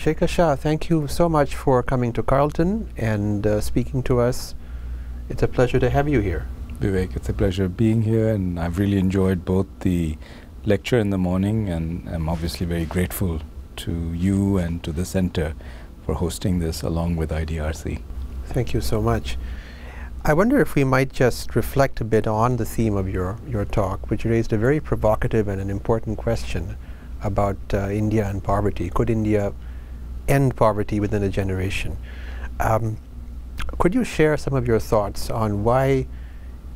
Shekhar Shah, thank you so much for coming to Carleton and uh, speaking to us. It's a pleasure to have you here. Vivek, it's a pleasure being here, and I've really enjoyed both the lecture in the morning, and I'm obviously very grateful to you and to the center for hosting this along with IDRC. Thank you so much. I wonder if we might just reflect a bit on the theme of your, your talk, which raised a very provocative and an important question about uh, India and poverty. Could India end poverty within a generation. Um, could you share some of your thoughts on why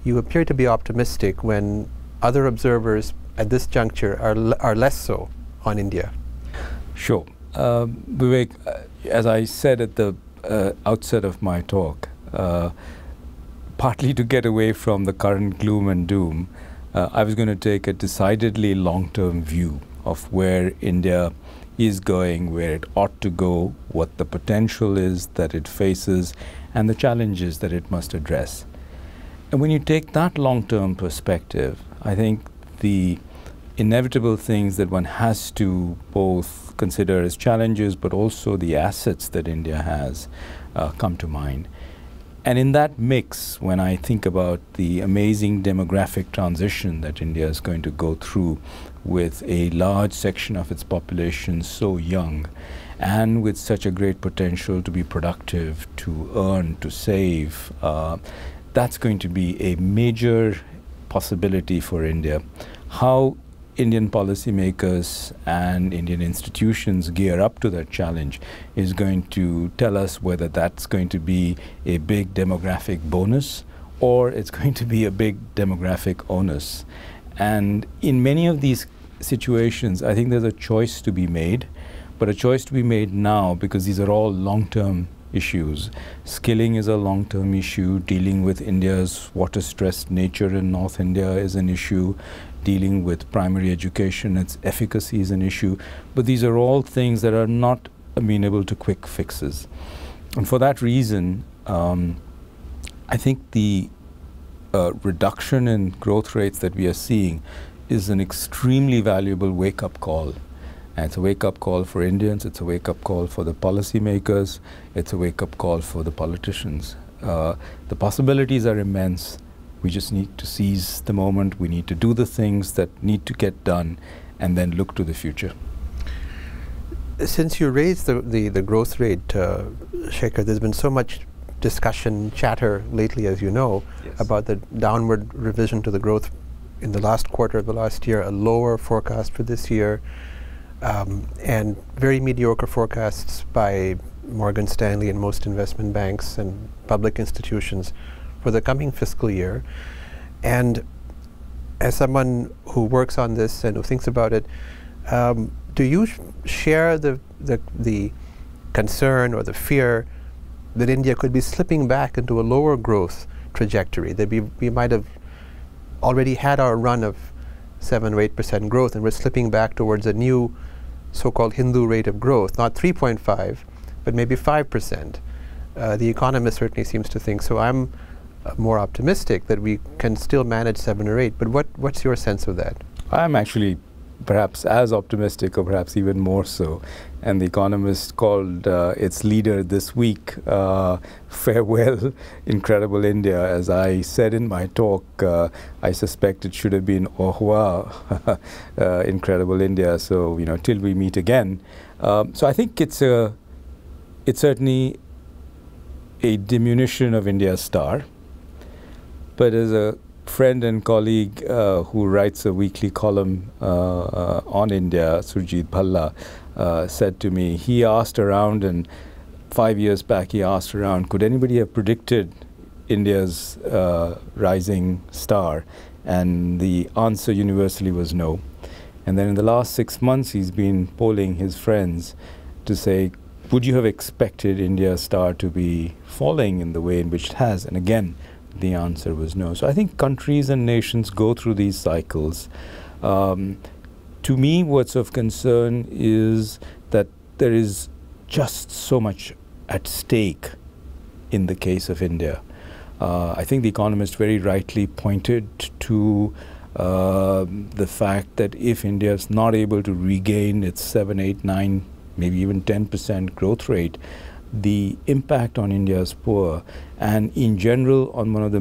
you appear to be optimistic when other observers at this juncture are, are less so on India? Sure. Uh, Vivek, as I said at the uh, outset of my talk, uh, partly to get away from the current gloom and doom, uh, I was going to take a decidedly long term view of where India is going, where it ought to go, what the potential is that it faces, and the challenges that it must address. And when you take that long term perspective, I think the inevitable things that one has to both consider as challenges but also the assets that India has uh, come to mind. And in that mix, when I think about the amazing demographic transition that India is going to go through with a large section of its population so young and with such a great potential to be productive, to earn, to save, uh, that's going to be a major possibility for India. How Indian policymakers and Indian institutions gear up to that challenge is going to tell us whether that's going to be a big demographic bonus or it's going to be a big demographic onus. And in many of these situations, I think there's a choice to be made, but a choice to be made now because these are all long term issues. Skilling is a long term issue, dealing with India's water stressed nature in North India is an issue, dealing with primary education, its efficacy is an issue. But these are all things that are not amenable to quick fixes. And for that reason, um, I think the uh, reduction in growth rates that we are seeing is an extremely valuable wake up call. And it's a wake up call for Indians, it's a wake up call for the policymakers, it's a wake up call for the politicians. Uh, the possibilities are immense. We just need to seize the moment. We need to do the things that need to get done and then look to the future. Since you raised the, the, the growth rate, uh, Shekhar, there's been so much discussion, chatter lately, as you know, yes. about the downward revision to the growth in the last quarter of the last year, a lower forecast for this year, um, and very mediocre forecasts by Morgan Stanley and most investment banks and public institutions for the coming fiscal year. And as someone who works on this and who thinks about it, um, do you sh share the, the, the concern or the fear that India could be slipping back into a lower growth trajectory, that we, we might have already had our run of 7 or 8% growth and we're slipping back towards a new so-called Hindu rate of growth, not 3.5, but maybe 5%. Uh, the economist certainly seems to think so. I'm uh, more optimistic that we can still manage seven or eight. But what, what's your sense of that? I'm actually perhaps as optimistic or perhaps even more so. And The Economist called uh, its leader this week, uh, Farewell, Incredible India. As I said in my talk, uh, I suspect it should have been Au revoir, uh, Incredible India. So, you know, till we meet again. Um, so I think it's a, it's certainly a diminution of India's star. But as a friend and colleague uh, who writes a weekly column uh, uh, on India, Surjit Bhalla, uh, said to me, he asked around, and five years back he asked around, could anybody have predicted India's uh, rising star? And the answer universally was no. And then in the last six months, he's been polling his friends to say, would you have expected India's star to be falling in the way in which it has? And again, the answer was no. So I think countries and nations go through these cycles. Um, to me, what's of concern is that there is just so much at stake in the case of India. Uh, I think the economist very rightly pointed to uh, the fact that if India is not able to regain its 7, 8, 9 maybe even 10% growth rate, the impact on India's poor and in general on one of the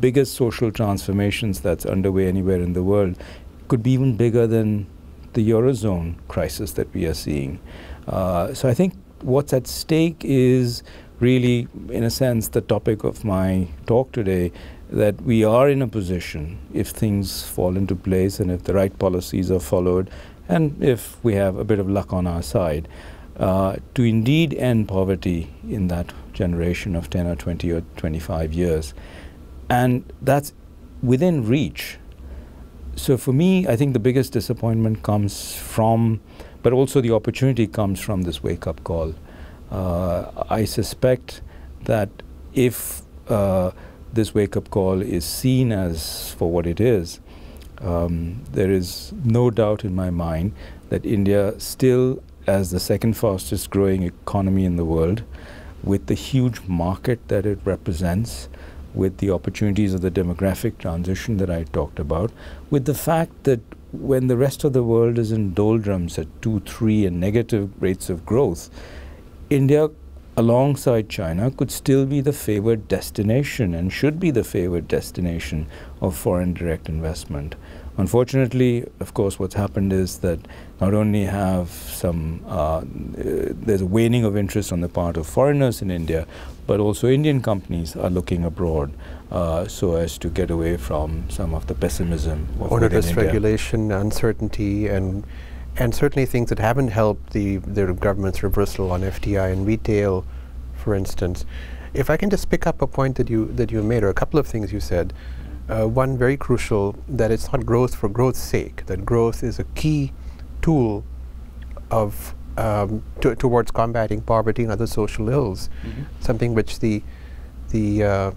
biggest social transformations that's underway anywhere in the world could be even bigger than the Eurozone crisis that we are seeing. Uh, so I think what's at stake is really, in a sense, the topic of my talk today that we are in a position, if things fall into place and if the right policies are followed, and if we have a bit of luck on our side, uh, to indeed end poverty in that generation of 10 or 20 or 25 years. And that's within reach. So for me, I think the biggest disappointment comes from, but also the opportunity comes from this wake up call. Uh, I suspect that if uh, this wake up call is seen as for what it is, um, there is no doubt in my mind that India, still as the second fastest growing economy in the world, with the huge market that it represents, with the opportunities of the demographic transition that I talked about, with the fact that when the rest of the world is in doldrums at 2, 3 and negative rates of growth, India, alongside China, could still be the favored destination and should be the favored destination of foreign direct investment. Unfortunately, of course, what's happened is that not only have some, uh, there's a waning of interest on the part of foreigners in India, but also Indian companies are looking abroad uh, so as to get away from some of the pessimism. Onerous regulation, uncertainty, and and certainly things that haven't helped the, the government's reversal on FDI and retail, for instance. If I can just pick up a point that you that you made, or a couple of things you said. Uh, one very crucial that it's not growth for growth's sake. That growth is a key tool of um, to, towards combating poverty and other social ills. Mm-hmm. Something which the the uh,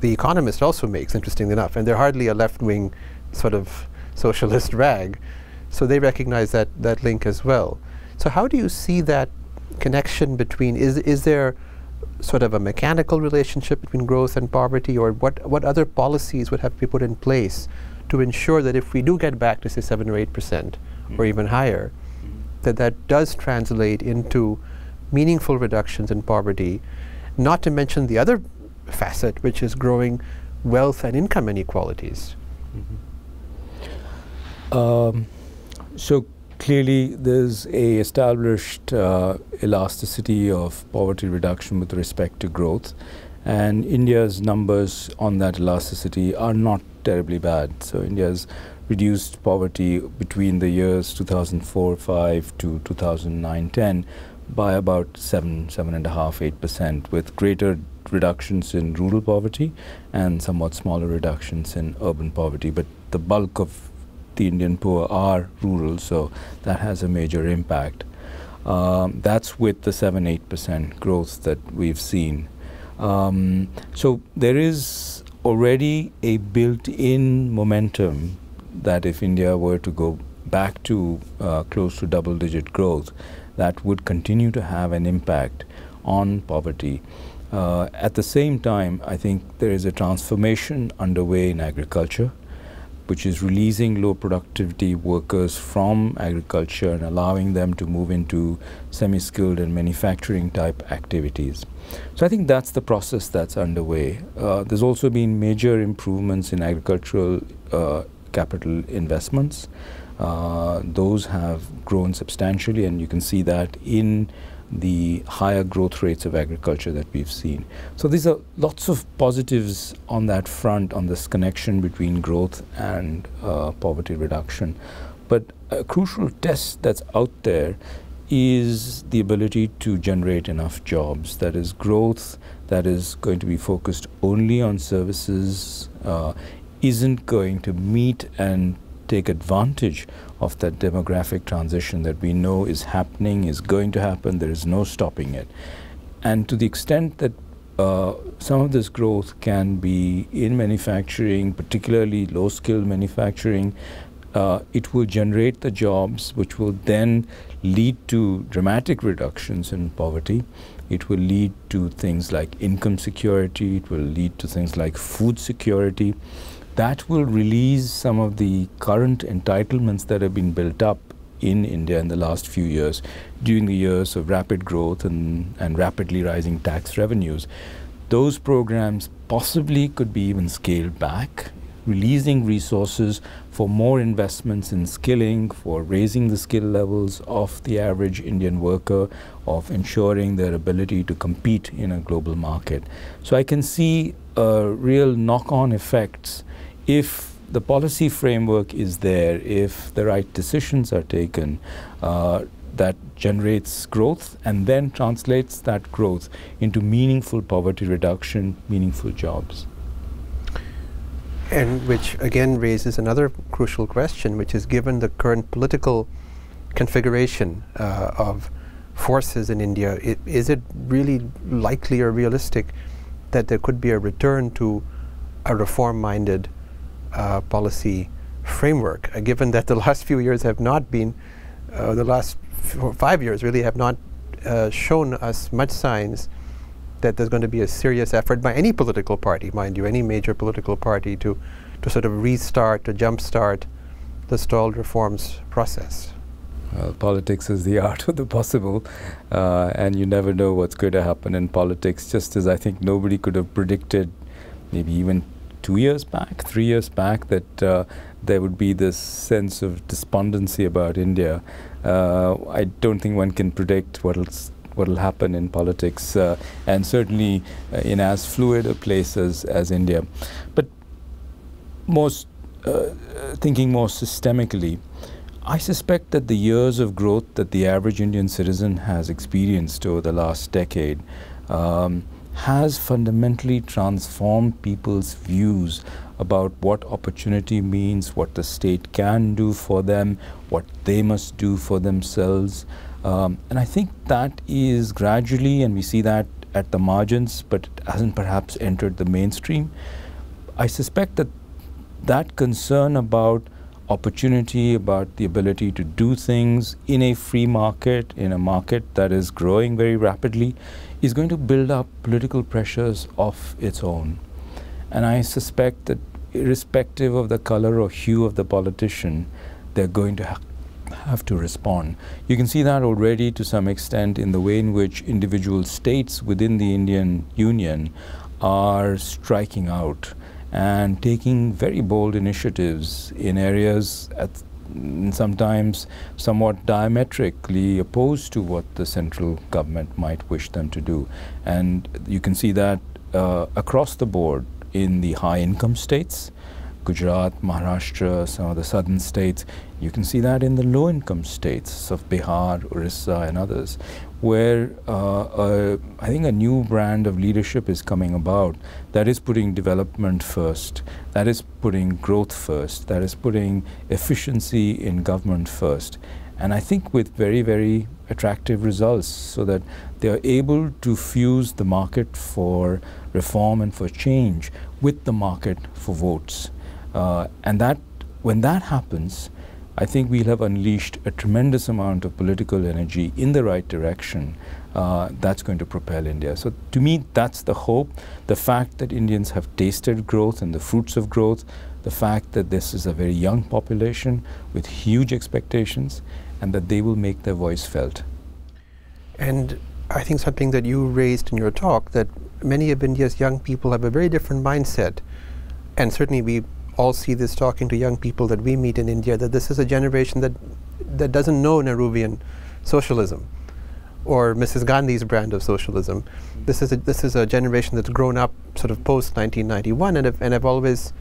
the Economist also makes, interestingly enough, and they're hardly a left-wing sort of socialist rag. So they recognize that, that link as well. So how do you see that connection between, is, is there sort of a mechanical relationship between growth and poverty or what, what other policies would have to be put in place to ensure that if we do get back to say 7 or 8% mm-hmm. or even higher, mm-hmm. that that does translate into meaningful reductions in poverty, not to mention the other facet, which is growing wealth and income inequalities. Mm-hmm. Um, so clearly, there's a established uh, elasticity of poverty reduction with respect to growth, and India's numbers on that elasticity are not terribly bad. So India's reduced poverty between the years 2004-5 to 2009-10 by about seven, seven and a half, eight percent, with greater reductions in rural poverty and somewhat smaller reductions in urban poverty. But the bulk of the Indian poor are rural, so that has a major impact. Um, that's with the 7 8% growth that we've seen. Um, so there is already a built in momentum that if India were to go back to uh, close to double digit growth, that would continue to have an impact on poverty. Uh, at the same time, I think there is a transformation underway in agriculture which is releasing low productivity workers from agriculture and allowing them to move into semi skilled and manufacturing type activities. So I think that's the process that's underway. Uh, there's also been major improvements in agricultural uh, capital investments. Uh, those have grown substantially, and you can see that in the higher growth rates of agriculture that we've seen. So these are lots of positives on that front, on this connection between growth and uh, poverty reduction. But a crucial test that's out there is the ability to generate enough jobs. That is, growth that is going to be focused only on services uh, isn't going to meet and take advantage of that demographic transition that we know is happening, is going to happen, there is no stopping it. And to the extent that uh, some of this growth can be in manufacturing, particularly low skilled manufacturing, uh, it will generate the jobs which will then lead to dramatic reductions in poverty. It will lead to things like income security, it will lead to things like food security that will release some of the current entitlements that have been built up in India in the last few years during the years of rapid growth and, and rapidly rising tax revenues. Those programs possibly could be even scaled back, releasing resources for more investments in skilling, for raising the skill levels of the average Indian worker, of ensuring their ability to compete in a global market. So I can see uh, real knock-on effects if the policy framework is there, if the right decisions are taken, uh, that generates growth and then translates that growth into meaningful poverty reduction, meaningful jobs. And which again raises another crucial question, which is given the current political configuration uh, of forces in India, is it really likely or realistic that there could be a return to a reform-minded uh, policy framework, uh, given that the last few years have not been, uh, the last five years really have not uh, shown us much signs that there's going to be a serious effort by any political party, mind you, any major political party to, to sort of restart, to jumpstart the stalled reforms process. Well, politics is the art of the possible, uh, and you never know what's going to happen in politics, just as I think nobody could have predicted, maybe even two years back, three years back, that uh, there would be this sense of despondency about India. Uh, I don't think one can predict what'll what'll happen in politics, uh, and certainly uh, in as fluid a place as, as India. But most uh, thinking more systemically, I suspect that the years of growth that the average Indian citizen has experienced over the last decade. Um, has fundamentally transformed people's views about what opportunity means, what the state can do for them, what they must do for themselves. Um, and I think that is gradually, and we see that at the margins, but it hasn't perhaps entered the mainstream. I suspect that that concern about opportunity, about the ability to do things in a free market, in a market that is growing very rapidly, is going to build up political pressures of its own. And I suspect that irrespective of the color or hue of the politician, they're going to ha have to respond. You can see that already to some extent in the way in which individual states within the Indian Union are striking out and taking very bold initiatives in areas at sometimes somewhat diametrically opposed to what the central government might wish them to do. And you can see that uh, across the board in the high income states, Gujarat, Maharashtra, some of the southern states. You can see that in the low income states of Bihar, Orissa, and others, where uh, uh, I think a new brand of leadership is coming about that is putting development first, that is putting growth first, that is putting efficiency in government first. And I think with very, very attractive results so that they are able to fuse the market for reform and for change with the market for votes. Uh, and that, when that happens, I think we'll have unleashed a tremendous amount of political energy in the right direction uh, that's going to propel India. So to me, that's the hope. The fact that Indians have tasted growth and the fruits of growth, the fact that this is a very young population with huge expectations and that they will make their voice felt. And I think something that you raised in your talk that many of India's young people have a very different mindset. And certainly we all see this talking to young people that we meet in India, that this is a generation that, that doesn't know Nehruvian socialism or Mrs. Gandhi's brand of socialism. This is a, this is a generation that's grown up sort of post 1991 and have, and have always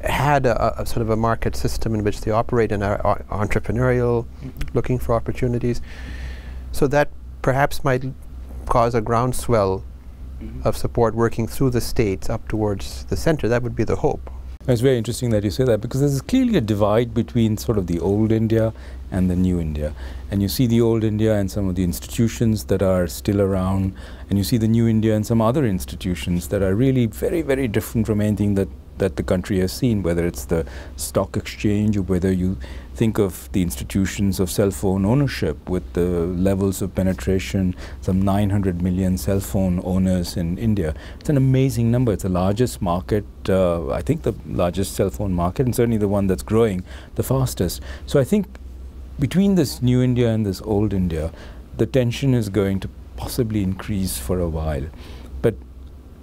had a, a, sort of a market system in which they operate and are, are entrepreneurial, mm -hmm. looking for opportunities. So that perhaps might cause a groundswell mm -hmm. of support working through the states up towards the center. That would be the hope. It's very interesting that you say that because there's clearly a divide between sort of the old India and the new India. And you see the old India and some of the institutions that are still around, and you see the new India and some other institutions that are really very, very different from anything that that the country has seen, whether it's the stock exchange or whether you think of the institutions of cell phone ownership with the levels of penetration, some 900 million cell phone owners in India. It's an amazing number. It's the largest market, uh, I think the largest cell phone market, and certainly the one that's growing the fastest. So I think between this new India and this old India, the tension is going to possibly increase for a while. But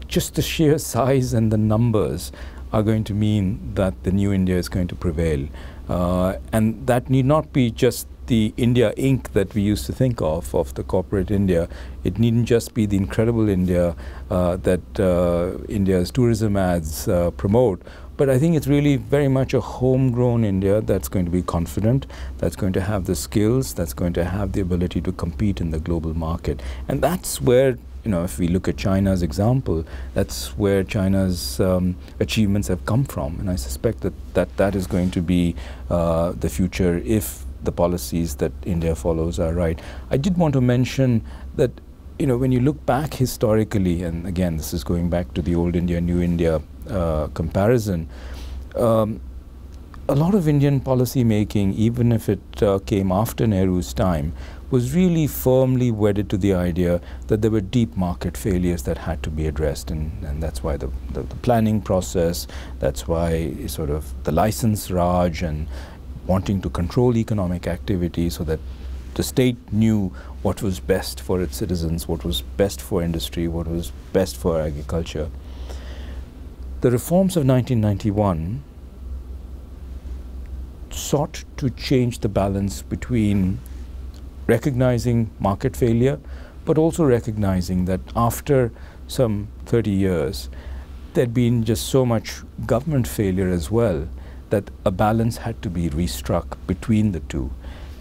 just the sheer size and the numbers are going to mean that the new India is going to prevail. Uh, and that need not be just the India Inc. that we used to think of, of the corporate India. It needn't just be the incredible India uh, that uh, India's tourism ads uh, promote, but I think it's really very much a homegrown India that's going to be confident, that's going to have the skills, that's going to have the ability to compete in the global market. And that's where you know, if we look at China's example, that's where China's um, achievements have come from. And I suspect that that, that is going to be uh, the future if the policies that India follows are right. I did want to mention that, you know, when you look back historically, and again, this is going back to the old India, new India uh, comparison, um, a lot of Indian policy making, even if it uh, came after Nehru's time, was really firmly wedded to the idea that there were deep market failures that had to be addressed. And, and that's why the, the, the planning process, that's why sort of the license Raj and wanting to control economic activity so that the state knew what was best for its citizens, what was best for industry, what was best for agriculture. The reforms of 1991 sought to change the balance between recognizing market failure, but also recognizing that after some 30 years, there'd been just so much government failure as well that a balance had to be restruck between the two.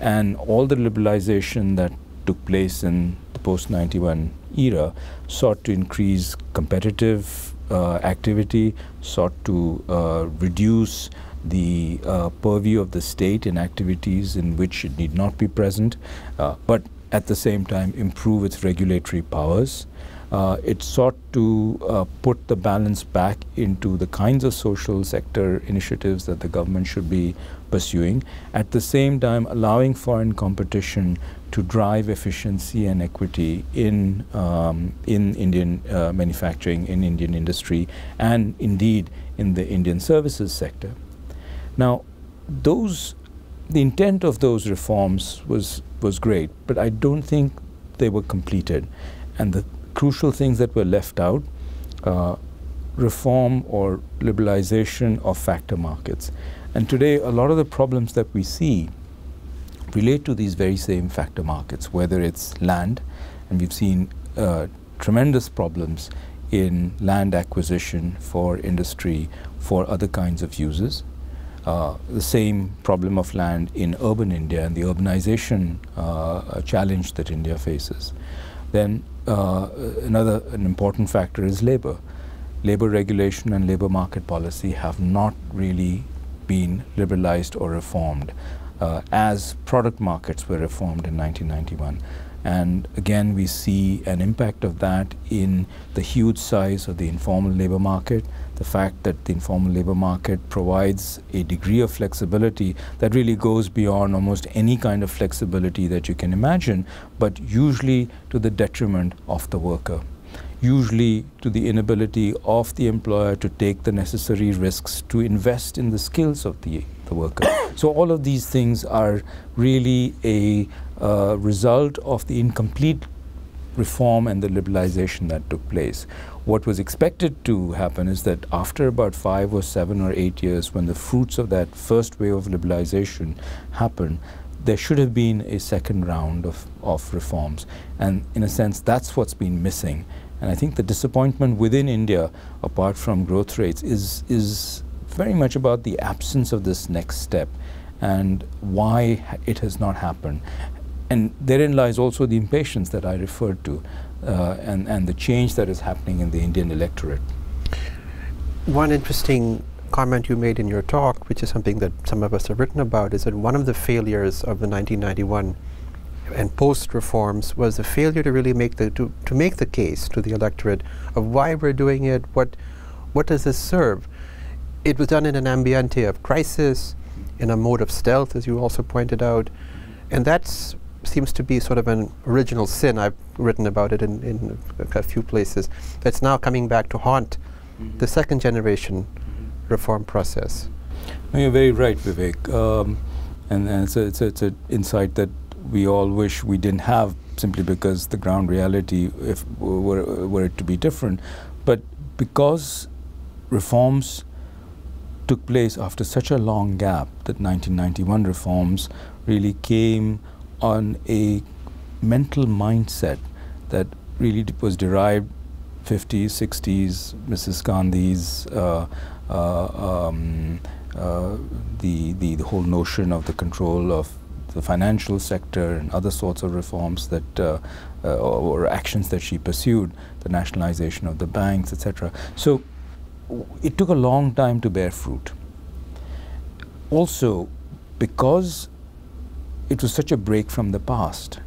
And all the liberalization that took place in the post 91 era sought to increase competitive uh, activity, sought to uh, reduce the uh, purview of the state in activities in which it need not be present, but at the same time improve its regulatory powers. Uh, it sought to uh, put the balance back into the kinds of social sector initiatives that the government should be pursuing, at the same time allowing foreign competition to drive efficiency and equity in, um, in Indian uh, manufacturing, in Indian industry, and indeed in the Indian services sector. Now, those, the intent of those reforms was, was great, but I don't think they were completed. And the crucial things that were left out, uh, reform or liberalization of factor markets. And today, a lot of the problems that we see relate to these very same factor markets, whether it's land, and we've seen uh, tremendous problems in land acquisition for industry for other kinds of uses. Uh, the same problem of land in urban India and the urbanization uh, challenge that India faces. Then uh, another an important factor is labor. Labor regulation and labor market policy have not really been liberalized or reformed uh, as product markets were reformed in 1991. And again, we see an impact of that in the huge size of the informal labor market, the fact that the informal labor market provides a degree of flexibility that really goes beyond almost any kind of flexibility that you can imagine, but usually to the detriment of the worker usually to the inability of the employer to take the necessary risks to invest in the skills of the, the worker. so all of these things are really a uh, result of the incomplete reform and the liberalization that took place. What was expected to happen is that after about five or seven or eight years, when the fruits of that first wave of liberalization happened, there should have been a second round of, of reforms. And in a sense, that's what's been missing. And I think the disappointment within India, apart from growth rates, is, is very much about the absence of this next step and why it has not happened. And therein lies also the impatience that I referred to Uh, and, and the change that is happening in the Indian electorate. One interesting comment you made in your talk, which is something that some of us have written about, is that one of the failures of the 1991 and post reforms was the failure to really make the to, to make the case to the electorate of why we're doing it, what what does this serve. It was done in an ambiente of crisis, in a mode of stealth, as you also pointed out, and that seems to be sort of an original sin. I've written about it in, in a, a few places. That's now coming back to haunt mm -hmm. the second generation mm -hmm. reform process. No, you're very right, Vivek. Um, And, and it's, a, it's, a, it's an insight that we all wish we didn't have simply because the ground reality, if were, were it to be different, but because reforms took place after such a long gap that 1991 reforms really came on a mental mindset that really was derived 50s, 60s, Mrs. Gandhi's, uh, uh, um, uh, the, the, the whole notion of the control of the financial sector and other sorts of reforms that uh, uh, or, or, actions that she pursued, the nationalization of the banks, etc. So it took a long time to bear fruit. Also, because it was such a break from the past,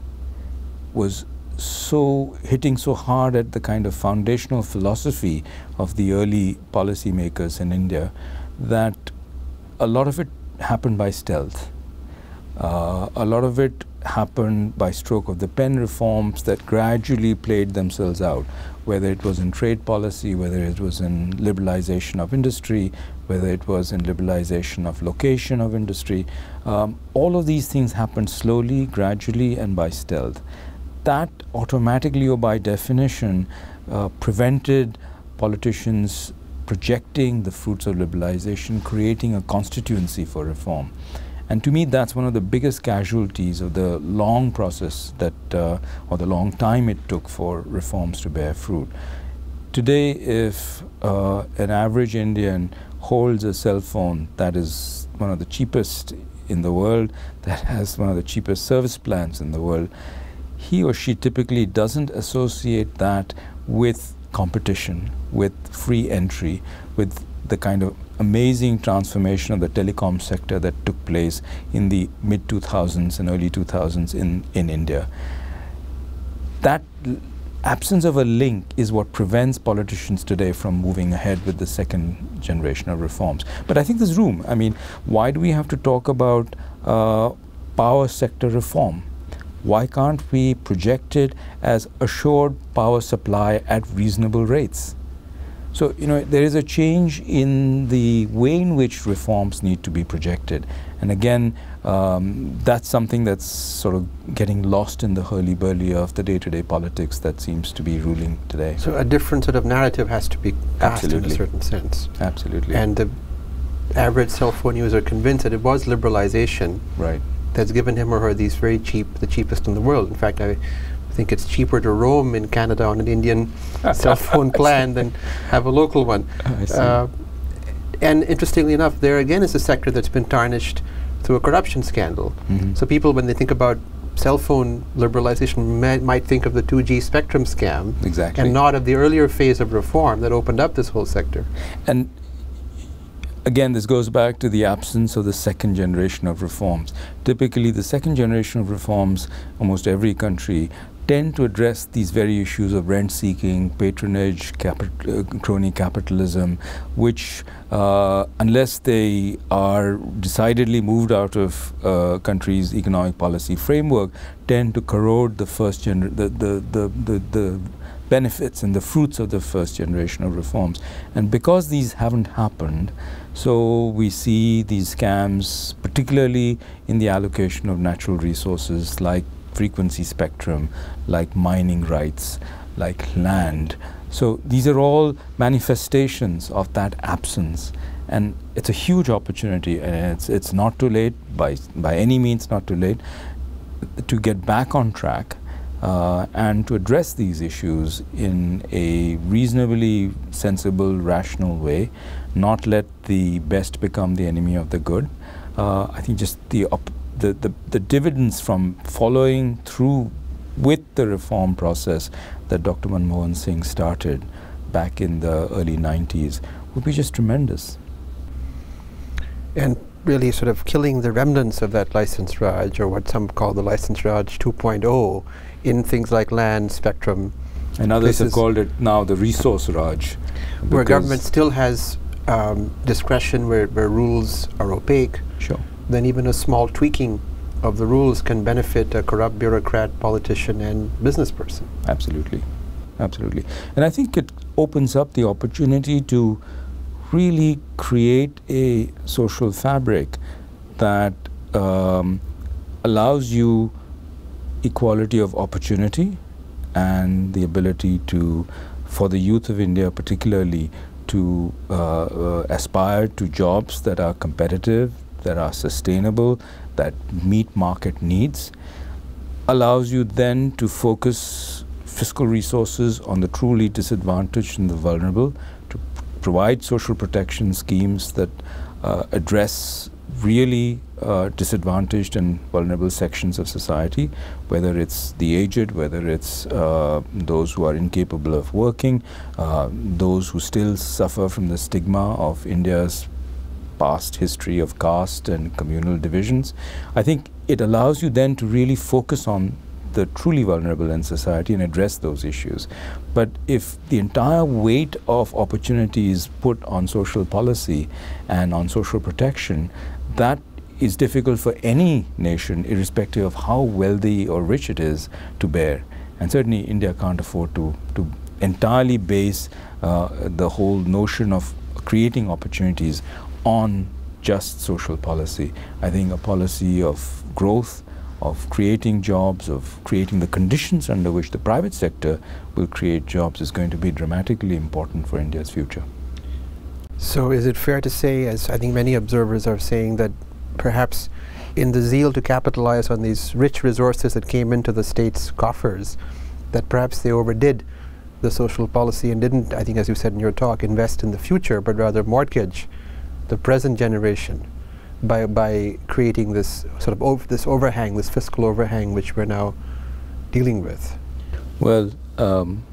was so hitting so hard at the kind of foundational philosophy of the early policymakers in India that a lot of it happened by stealth. Uh, a lot of it happened by stroke of the pen reforms that gradually played themselves out, whether it was in trade policy, whether it was in liberalization of industry, whether it was in liberalization of location of industry. Um, all of these things happened slowly, gradually, and by stealth. That automatically or by definition uh, prevented politicians projecting the fruits of liberalization, creating a constituency for reform. And to me, that's one of the biggest casualties of the long process that, uh, or the long time it took for reforms to bear fruit. Today, if uh, an average Indian holds a cell phone that is one of the cheapest in the world, that has one of the cheapest service plans in the world, he or she typically doesn't associate that with competition, with free entry, with the kind of amazing transformation of the telecom sector that took place in the mid 2000s and early 2000s in, in India. That absence of a link is what prevents politicians today from moving ahead with the second generation of reforms. But I think there's room. I mean, why do we have to talk about uh, power sector reform? Why can't we project it as assured power supply at reasonable rates? So, you know, there is a change in the way in which reforms need to be projected. And again, um, that's something that's sort of getting lost in the hurly-burly of the day-to-day politics that seems to be ruling today. So a different sort of narrative has to be Absolutely. in a certain sense. Absolutely. And the average cell phone user convinced that it was liberalization right. that's given him or her these very cheap, the cheapest in the world. In fact, I I think it's cheaper to roam in Canada on an Indian cell phone plan than have a local one. Uh, and interestingly enough, there again is a sector that's been tarnished through a corruption scandal. Mm -hmm. So people, when they think about cell phone liberalization, might think of the 2G spectrum scam, exactly, and not of the earlier phase of reform that opened up this whole sector. And again, this goes back to the absence of the second generation of reforms. Typically, the second generation of reforms, almost every country, tend to address these very issues of rent seeking, patronage, uh, crony capitalism, which, uh, unless they are decidedly moved out of uh, country's economic policy framework, tend to corrode the first gener the, the, the, the, the benefits and the fruits of the first generation of reforms. And because these haven't happened, so we see these scams, particularly in the allocation of natural resources like frequency spectrum, like mining rights, like land. So these are all manifestations of that absence. And it's a huge opportunity, and it's, it's not too late, by, by any means not too late, to get back on track uh, and to address these issues in a reasonably sensible, rational way, not let the best become the enemy of the good. Uh, I think just the the, the, the dividends from following through with the reform process that Dr. Manmohan Singh started back in the early 90s would be just tremendous. And really sort of killing the remnants of that license Raj, or what some call the license Raj 2.0, in things like land, spectrum. And others have called it now the resource Raj. Where government still has um, discretion, where, where rules are opaque. Sure then even a small tweaking of the rules can benefit a corrupt bureaucrat, politician, and business person. Absolutely. Absolutely. And I think it opens up the opportunity to really create a social fabric that um, allows you equality of opportunity and the ability to, for the youth of India particularly, to uh, uh, aspire to jobs that are competitive, that are sustainable, that meet market needs, allows you then to focus fiscal resources on the truly disadvantaged and the vulnerable, to provide social protection schemes that uh, address really uh, disadvantaged and vulnerable sections of society, whether it's the aged, whether it's uh, those who are incapable of working, uh, those who still suffer from the stigma of India's past history of caste and communal divisions. I think it allows you then to really focus on the truly vulnerable in society and address those issues. But if the entire weight of opportunity is put on social policy and on social protection, that is difficult for any nation, irrespective of how wealthy or rich it is, to bear. And certainly India can't afford to, to entirely base uh, the whole notion of creating opportunities on just social policy. I think a policy of growth, of creating jobs, of creating the conditions under which the private sector will create jobs is going to be dramatically important for India's future. So is it fair to say, as I think many observers are saying, that perhaps in the zeal to capitalize on these rich resources that came into the state's coffers, that perhaps they overdid the social policy and didn't, I think as you said in your talk, invest in the future, but rather mortgage the present generation by, by creating this sort of ov this overhang, this fiscal overhang, which we're now dealing with? Well, um,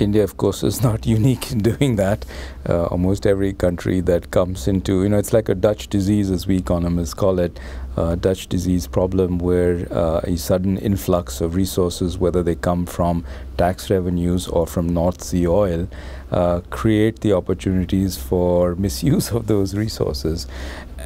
India, of course, is not unique in doing that. Uh, almost every country that comes into, you know, it's like a Dutch disease, as we economists call it, uh, Dutch disease problem, where uh, a sudden influx of resources, whether they come from tax revenues or from North Sea oil, uh, create the opportunities for misuse of those resources.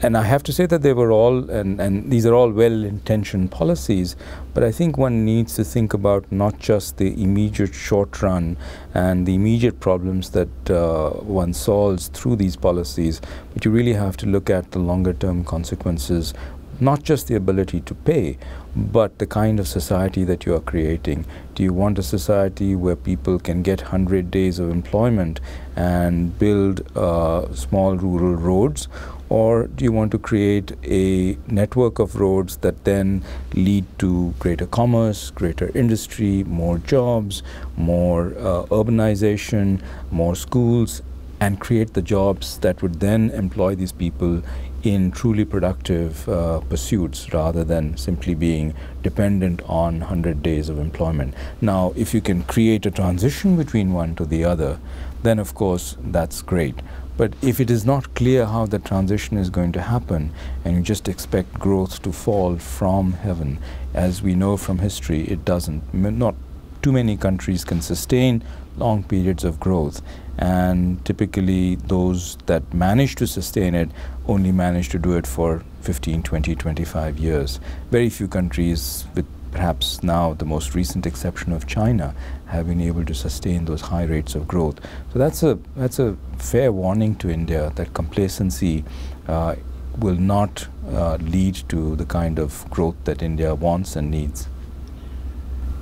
And I have to say that they were all, and, and these are all well-intentioned policies, but I think one needs to think about not just the immediate short run and the immediate problems that uh, one solves through these policies, but you really have to look at the longer term consequences not just the ability to pay, but the kind of society that you are creating. Do you want a society where people can get 100 days of employment and build uh, small rural roads? Or do you want to create a network of roads that then lead to greater commerce, greater industry, more jobs, more uh, urbanization, more schools, and create the jobs that would then employ these people in truly productive uh, pursuits rather than simply being dependent on 100 days of employment. Now, if you can create a transition between one to the other, then of course that's great. But if it is not clear how the transition is going to happen and you just expect growth to fall from heaven, as we know from history, it doesn't. Not too many countries can sustain long periods of growth and typically those that manage to sustain it only managed to do it for 15 20 25 years very few countries with perhaps now the most recent exception of China have been able to sustain those high rates of growth so that's a that's a fair warning to India that complacency uh, will not uh, lead to the kind of growth that India wants and needs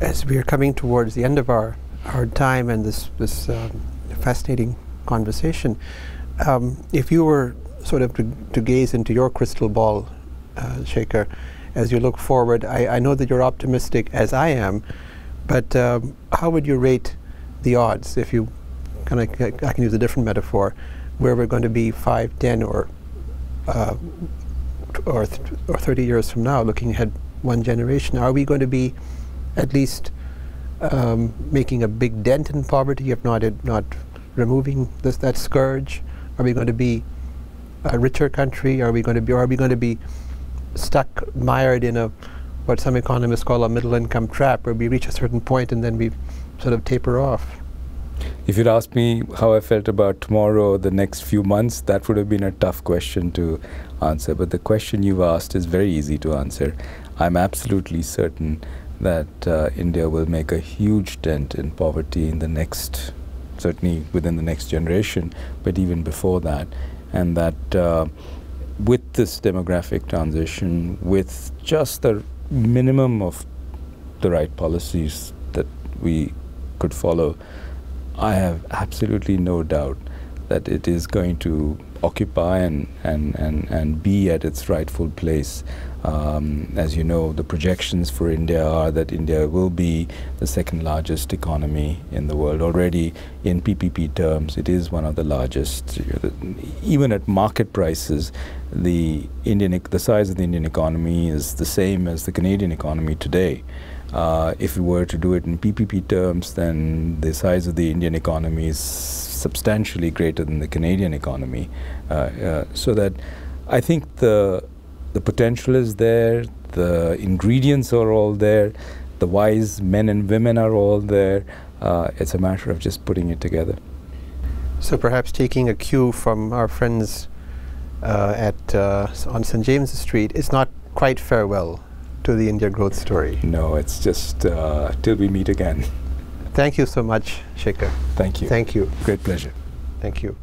as we are coming towards the end of our our time and this this um, fascinating conversation. Um, if you were sort of to, to, gaze into your crystal ball, uh, Shekhar, as you look forward, I, I, know that you're optimistic as I am, but um, how would you rate the odds if you kind of I can use a different metaphor, where we're going to be five, ten, or uh, or, or 30 years from now, looking ahead one generation, are we going to be at least um, making a big dent in poverty, if not, not removing this, that scourge? Are we going to be a richer country? Are we going to be, are we going to be stuck, mired in a, what some economists call a middle income trap, where we reach a certain point and then we sort of taper off? If you'd asked me how I felt about tomorrow or the next few months, that would have been a tough question to answer. But the question you've asked is very easy to answer. I'm absolutely certain that uh, India will make a huge dent in poverty in the next, certainly within the next generation, but even before that, and that uh, with this demographic transition, with just the minimum of the right policies that we could follow, I have absolutely no doubt that it is going to occupy and, and, and, and be at its rightful place. Um, as you know, the projections for India are that India will be the second largest economy in the world. Already in PPP terms, it is one of the largest. Even at market prices, the Indian the size of the Indian economy is the same as the Canadian economy today. Uh, if we were to do it in PPP terms, then the size of the Indian economy is substantially greater than the Canadian economy. Uh, uh, so that I think the the potential is there, the ingredients are all there, the wise men and women are all there. Uh, it's a matter of just putting it together. So perhaps taking a cue from our friends uh, at uh, on St James Street, it's not quite farewell to the India growth story. No, it's just uh, till we meet again. Thank you so much, Shekhar. Thank you. Thank you. Great pleasure. Thank you.